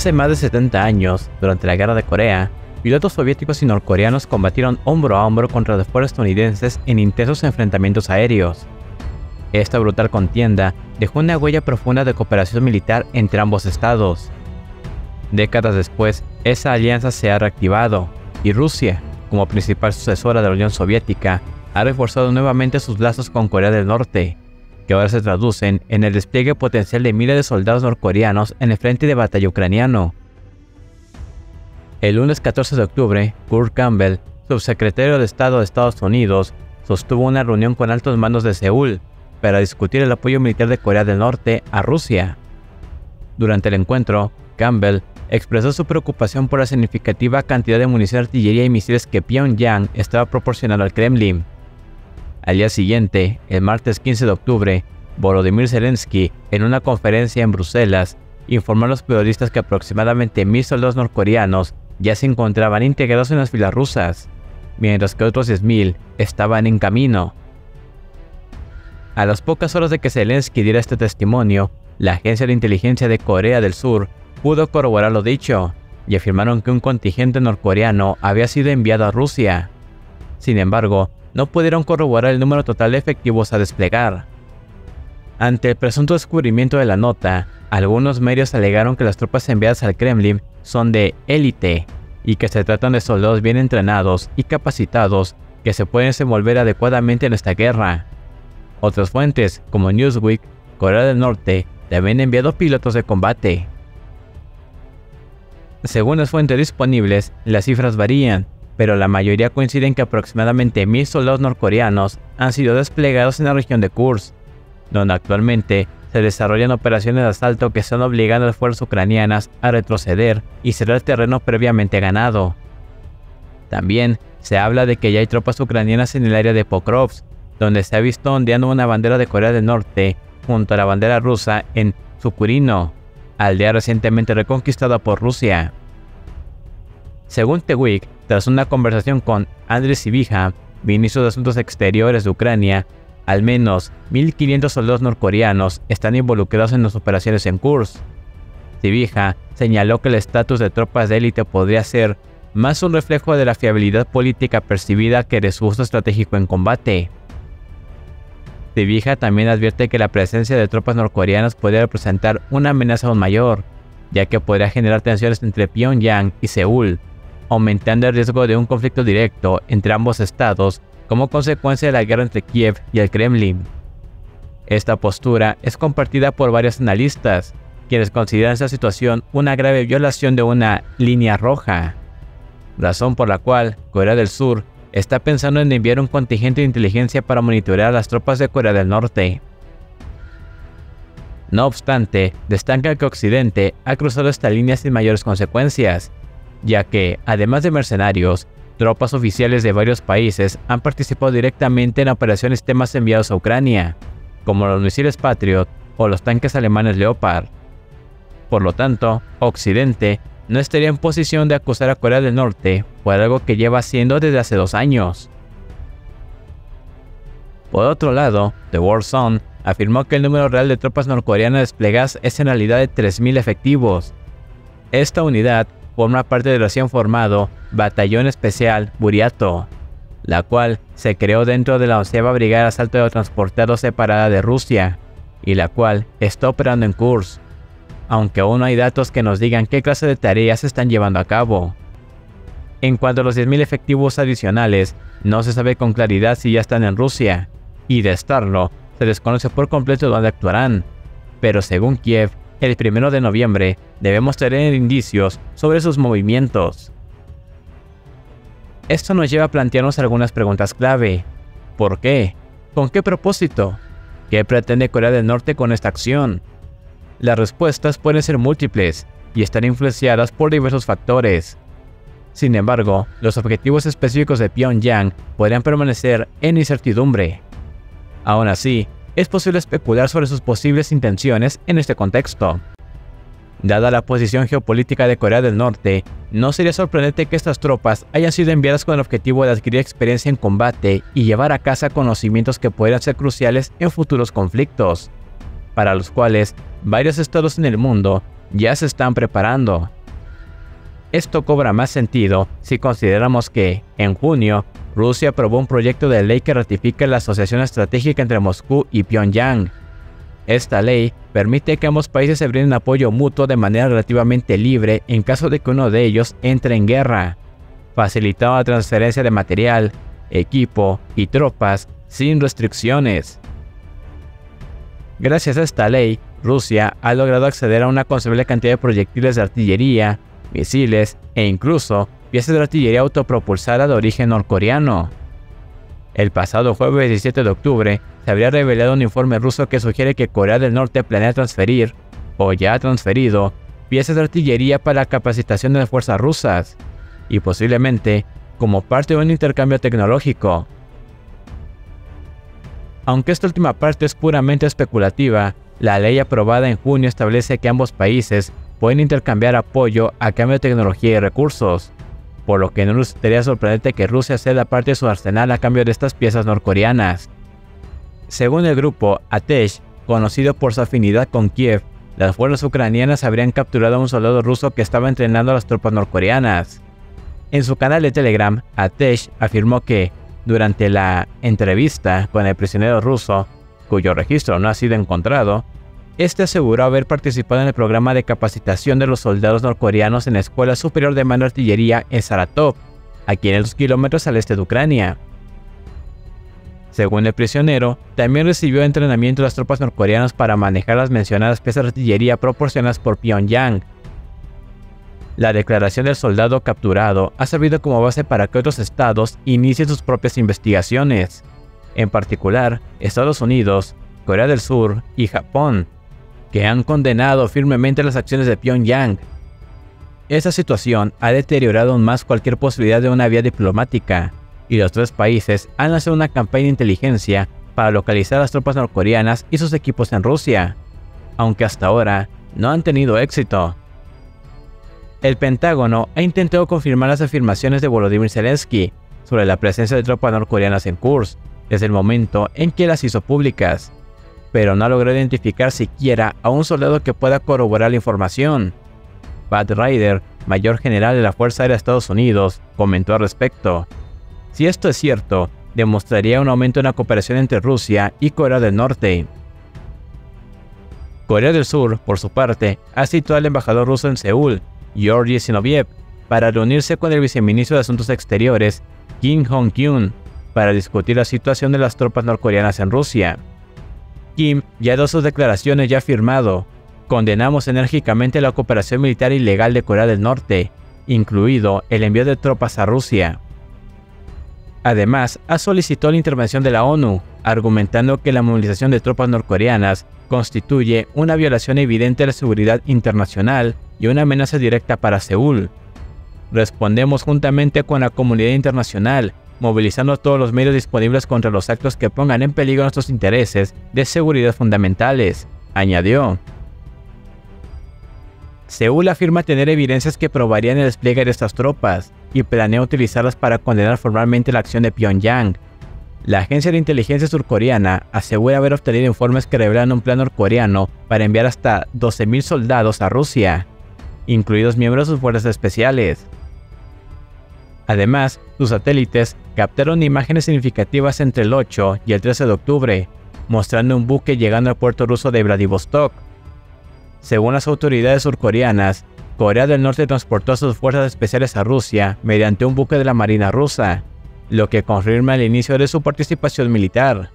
Hace más de 70 años, durante la Guerra de Corea, pilotos soviéticos y norcoreanos combatieron hombro a hombro contra los fuerzas estadounidenses en intensos enfrentamientos aéreos. Esta brutal contienda dejó una huella profunda de cooperación militar entre ambos estados. Décadas después, esa alianza se ha reactivado y Rusia, como principal sucesora de la Unión Soviética, ha reforzado nuevamente sus lazos con Corea del Norte, que ahora se traducen en el despliegue potencial de miles de soldados norcoreanos en el frente de batalla ucraniano. El lunes 14 de octubre, Kurt Campbell, subsecretario de Estado de Estados Unidos, sostuvo una reunión con altos mandos de Seúl para discutir el apoyo militar de Corea del Norte a Rusia. Durante el encuentro, Campbell expresó su preocupación por la significativa cantidad de munición artillería y misiles que Pyongyang estaba proporcionando al Kremlin. Al día siguiente, el martes 15 de octubre, Volodymyr Zelensky, en una conferencia en Bruselas, informó a los periodistas que aproximadamente mil soldados norcoreanos ya se encontraban integrados en las filas rusas, mientras que otros 10.000 estaban en camino. A las pocas horas de que Zelensky diera este testimonio, la Agencia de Inteligencia de Corea del Sur pudo corroborar lo dicho y afirmaron que un contingente norcoreano había sido enviado a Rusia. Sin embargo, no pudieron corroborar el número total de efectivos a desplegar. Ante el presunto descubrimiento de la nota, algunos medios alegaron que las tropas enviadas al Kremlin son de élite y que se tratan de soldados bien entrenados y capacitados que se pueden desenvolver adecuadamente en esta guerra. Otras fuentes, como Newsweek, Corea del Norte, también han enviado pilotos de combate. Según las fuentes disponibles, las cifras varían, pero la mayoría coinciden que aproximadamente mil soldados norcoreanos han sido desplegados en la región de Kursk, donde actualmente se desarrollan operaciones de asalto que están obligando a las fuerzas ucranianas a retroceder y cerrar el terreno previamente ganado. También se habla de que ya hay tropas ucranianas en el área de Pokrovsk, donde se ha visto ondeando una bandera de Corea del Norte junto a la bandera rusa en Sukurino, aldea recientemente reconquistada por Rusia. Según Tewik, tras una conversación con Andriy Sibija, ministro de Asuntos Exteriores de Ucrania, al menos 1.500 soldados norcoreanos están involucrados en las operaciones en Kursk. Sibija señaló que el estatus de tropas de élite podría ser más un reflejo de la fiabilidad política percibida que de su uso estratégico en combate. Sibija también advierte que la presencia de tropas norcoreanas podría representar una amenaza aún mayor, ya que podría generar tensiones entre Pyongyang y Seúl, aumentando el riesgo de un conflicto directo entre ambos estados como consecuencia de la guerra entre Kiev y el Kremlin. Esta postura es compartida por varios analistas, quienes consideran esta situación una grave violación de una línea roja, razón por la cual Corea del Sur está pensando en enviar un contingente de inteligencia para monitorear a las tropas de Corea del Norte. No obstante, destaca que Occidente ha cruzado esta línea sin mayores consecuencias, ya que, además de mercenarios, tropas oficiales de varios países han participado directamente en operaciones temas enviados a Ucrania, como los misiles Patriot o los tanques alemanes Leopard. Por lo tanto, Occidente no estaría en posición de acusar a Corea del Norte por algo que lleva haciendo desde hace dos años. Por otro lado, The War Zone afirmó que el número real de tropas norcoreanas desplegadas es en realidad de 3.000 efectivos. Esta unidad forma parte del recién formado Batallón Especial Buriato, la cual se creó dentro de la onceava Brigada de Asalto de Transportados separada de Rusia, y la cual está operando en Kursk aunque aún no hay datos que nos digan qué clase de tareas se están llevando a cabo. En cuanto a los 10.000 efectivos adicionales, no se sabe con claridad si ya están en Rusia, y de estarlo, se desconoce por completo dónde actuarán. Pero según Kiev, el 1 de noviembre debemos tener indicios sobre sus movimientos. Esto nos lleva a plantearnos algunas preguntas clave. ¿Por qué? ¿Con qué propósito? ¿Qué pretende Corea del Norte con esta acción? Las respuestas pueden ser múltiples y están influenciadas por diversos factores. Sin embargo, los objetivos específicos de Pyongyang podrían permanecer en incertidumbre. Aún así, es posible especular sobre sus posibles intenciones en este contexto. Dada la posición geopolítica de Corea del Norte, no sería sorprendente que estas tropas hayan sido enviadas con el objetivo de adquirir experiencia en combate y llevar a casa conocimientos que podrían ser cruciales en futuros conflictos, para los cuales varios estados en el mundo ya se están preparando. Esto cobra más sentido si consideramos que, en junio, Rusia aprobó un proyecto de ley que ratifica la asociación estratégica entre Moscú y Pyongyang. Esta ley permite que ambos países se brinden apoyo mutuo de manera relativamente libre en caso de que uno de ellos entre en guerra, facilitando la transferencia de material, equipo y tropas sin restricciones. Gracias a esta ley, Rusia ha logrado acceder a una considerable cantidad de proyectiles de artillería, misiles e incluso piezas de artillería autopropulsada de origen norcoreano. El pasado jueves 17 de octubre se habría revelado un informe ruso que sugiere que Corea del Norte planea transferir, o ya ha transferido, piezas de artillería para la capacitación de las fuerzas rusas, y posiblemente como parte de un intercambio tecnológico. Aunque esta última parte es puramente especulativa, la ley aprobada en junio establece que ambos países pueden intercambiar apoyo a cambio de tecnología y recursos, por lo que no nos sería sorprendente que Rusia ceda parte de su arsenal a cambio de estas piezas norcoreanas. Según el grupo Atesh, conocido por su afinidad con Kiev, las fuerzas ucranianas habrían capturado a un soldado ruso que estaba entrenando a las tropas norcoreanas. En su canal de Telegram, Atesh afirmó que, durante la entrevista con el prisionero ruso, cuyo registro no ha sido encontrado, este aseguró haber participado en el programa de capacitación de los soldados norcoreanos en la Escuela Superior de Mano de Artillería en Saratov, a 500 kilómetros al este de Ucrania. Según el prisionero, también recibió entrenamiento de las tropas norcoreanas para manejar las mencionadas piezas de artillería proporcionadas por Pyongyang. La declaración del soldado capturado ha servido como base para que otros estados inicien sus propias investigaciones, en particular Estados Unidos, Corea del Sur y Japón que han condenado firmemente las acciones de Pyongyang. Esa situación ha deteriorado aún más cualquier posibilidad de una vía diplomática, y los tres países han lanzado una campaña de inteligencia para localizar a las tropas norcoreanas y sus equipos en Rusia, aunque hasta ahora no han tenido éxito. El Pentágono ha intentado confirmar las afirmaciones de Volodymyr Zelensky sobre la presencia de tropas norcoreanas en Kursk desde el momento en que las hizo públicas, pero no logró identificar siquiera a un soldado que pueda corroborar la información. Pat Ryder, mayor general de la Fuerza Aérea de Estados Unidos, comentó al respecto. Si esto es cierto, demostraría un aumento en la cooperación entre Rusia y Corea del Norte. Corea del Sur, por su parte, ha situado al embajador ruso en Seúl, Georgi Sinoviev, para reunirse con el viceministro de Asuntos Exteriores, Kim Hong-kyun, para discutir la situación de las tropas norcoreanas en Rusia. Kim ya dos sus declaraciones ya firmado. Condenamos enérgicamente la cooperación militar ilegal de Corea del Norte, incluido el envío de tropas a Rusia. Además, ha solicitado la intervención de la ONU, argumentando que la movilización de tropas norcoreanas constituye una violación evidente de la seguridad internacional y una amenaza directa para Seúl. Respondemos juntamente con la comunidad internacional movilizando todos los medios disponibles contra los actos que pongan en peligro nuestros intereses de seguridad fundamentales, añadió. Seúl afirma tener evidencias que probarían el despliegue de estas tropas y planea utilizarlas para condenar formalmente la acción de Pyongyang. La agencia de inteligencia surcoreana asegura haber obtenido informes que revelan un plan norcoreano para enviar hasta 12.000 soldados a Rusia, incluidos miembros de sus fuerzas especiales. Además, sus satélites captaron imágenes significativas entre el 8 y el 13 de octubre, mostrando un buque llegando al puerto ruso de Vladivostok. Según las autoridades surcoreanas, Corea del Norte transportó a sus fuerzas especiales a Rusia mediante un buque de la Marina rusa, lo que confirma el inicio de su participación militar.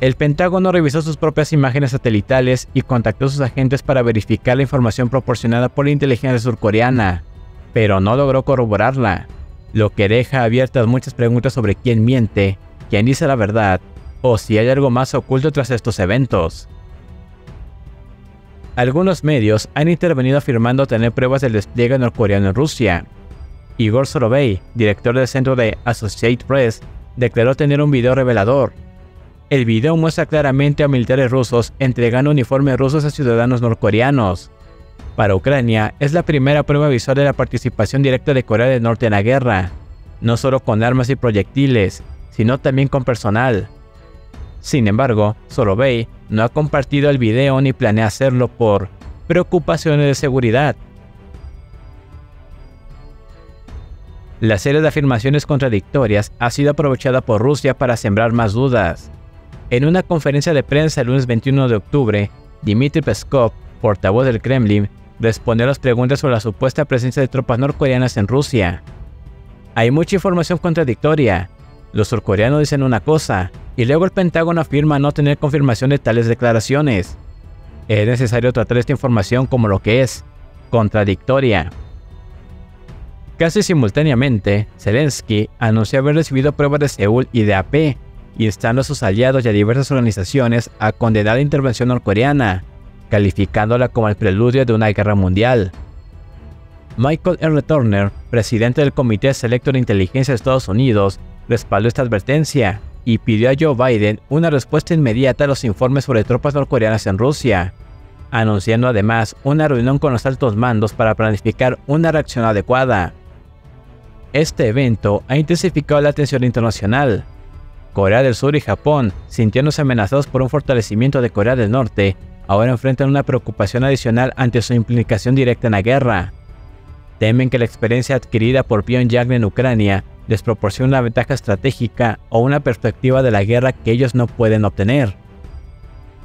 El Pentágono revisó sus propias imágenes satelitales y contactó a sus agentes para verificar la información proporcionada por la inteligencia surcoreana pero no logró corroborarla, lo que deja abiertas muchas preguntas sobre quién miente, quién dice la verdad, o si hay algo más oculto tras estos eventos. Algunos medios han intervenido afirmando tener pruebas del despliegue norcoreano en Rusia. Igor Sorovey, director del centro de Associated Press, declaró tener un video revelador. El video muestra claramente a militares rusos entregando uniformes rusos a ciudadanos norcoreanos, para Ucrania, es la primera prueba visual de la participación directa de Corea del Norte en la guerra, no solo con armas y proyectiles, sino también con personal. Sin embargo, Sorovey no ha compartido el video ni planea hacerlo por preocupaciones de seguridad. La serie de afirmaciones contradictorias ha sido aprovechada por Rusia para sembrar más dudas. En una conferencia de prensa el lunes 21 de octubre, Dmitry Peskov, portavoz del Kremlin, respondió a las preguntas sobre la supuesta presencia de tropas norcoreanas en Rusia. Hay mucha información contradictoria. Los surcoreanos dicen una cosa, y luego el Pentágono afirma no tener confirmación de tales declaraciones. Es necesario tratar esta información como lo que es, contradictoria. Casi simultáneamente, Zelensky anunció haber recibido pruebas de Seúl y de AP, instando a sus aliados y a diversas organizaciones a condenar la intervención norcoreana, calificándola como el preludio de una guerra mundial. Michael R. Turner, presidente del Comité Selecto de Inteligencia de Estados Unidos, respaldó esta advertencia y pidió a Joe Biden una respuesta inmediata a los informes sobre tropas norcoreanas en Rusia, anunciando además una reunión con los altos mandos para planificar una reacción adecuada. Este evento ha intensificado la tensión internacional. Corea del Sur y Japón, sintiéndose amenazados por un fortalecimiento de Corea del Norte, ahora enfrentan una preocupación adicional ante su implicación directa en la guerra. Temen que la experiencia adquirida por Pyongyang en Ucrania les proporcione una ventaja estratégica o una perspectiva de la guerra que ellos no pueden obtener.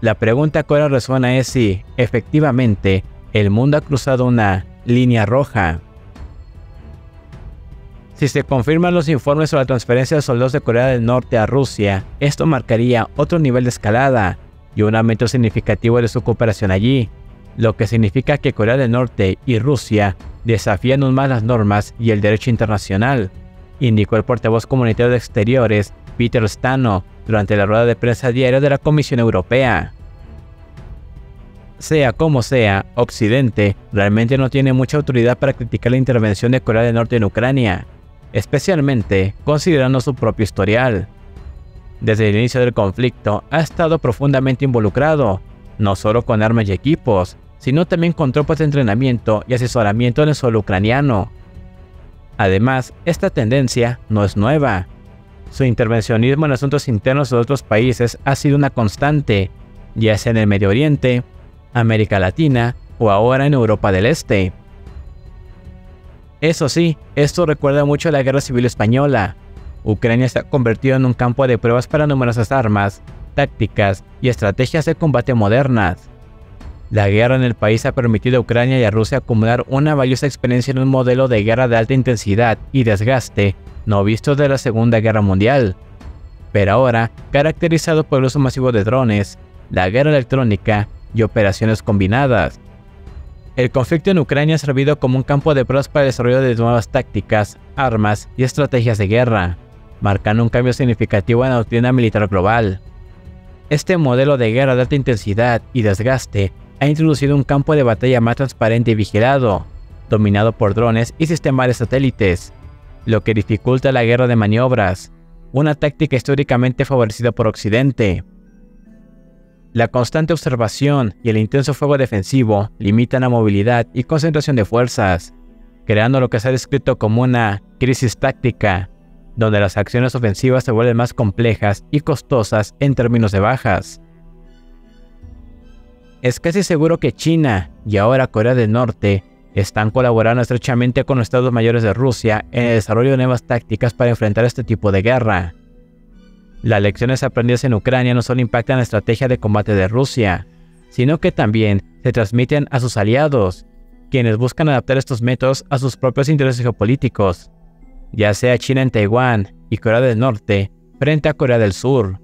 La pregunta que ahora resuena es si, efectivamente, el mundo ha cruzado una línea roja. Si se confirman los informes sobre la transferencia de soldados de Corea del Norte a Rusia, esto marcaría otro nivel de escalada y un aumento significativo de su cooperación allí, lo que significa que Corea del Norte y Rusia desafían aún más las normas y el derecho internacional, indicó el portavoz comunitario de Exteriores, Peter Stano, durante la rueda de prensa diaria de la Comisión Europea. Sea como sea, Occidente realmente no tiene mucha autoridad para criticar la intervención de Corea del Norte en Ucrania, especialmente considerando su propio historial. Desde el inicio del conflicto ha estado profundamente involucrado, no solo con armas y equipos, sino también con tropas de entrenamiento y asesoramiento en el suelo ucraniano. Además, esta tendencia no es nueva. Su intervencionismo en asuntos internos de otros países ha sido una constante, ya sea en el Medio Oriente, América Latina o ahora en Europa del Este. Eso sí, esto recuerda mucho a la Guerra Civil Española. Ucrania se ha convertido en un campo de pruebas para numerosas armas, tácticas y estrategias de combate modernas. La guerra en el país ha permitido a Ucrania y a Rusia acumular una valiosa experiencia en un modelo de guerra de alta intensidad y desgaste no visto desde la Segunda Guerra Mundial. Pero ahora, caracterizado por el uso masivo de drones, la guerra electrónica y operaciones combinadas. El conflicto en Ucrania ha servido como un campo de pruebas para el desarrollo de nuevas tácticas, armas y estrategias de guerra, marcando un cambio significativo en la doctrina militar global. Este modelo de guerra de alta intensidad y desgaste ha introducido un campo de batalla más transparente y vigilado, dominado por drones y sistemas de satélites, lo que dificulta la guerra de maniobras, una táctica históricamente favorecida por Occidente. La constante observación y el intenso fuego defensivo limitan la movilidad y concentración de fuerzas, creando lo que se ha descrito como una crisis táctica, donde las acciones ofensivas se vuelven más complejas y costosas en términos de bajas. Es casi seguro que China y ahora Corea del Norte están colaborando estrechamente con los estados mayores de Rusia en el desarrollo de nuevas tácticas para enfrentar este tipo de guerra. Las lecciones aprendidas en Ucrania no solo impactan la estrategia de combate de Rusia, sino que también se transmiten a sus aliados, quienes buscan adaptar estos métodos a sus propios intereses geopolíticos, ya sea China en Taiwán y Corea del Norte frente a Corea del Sur.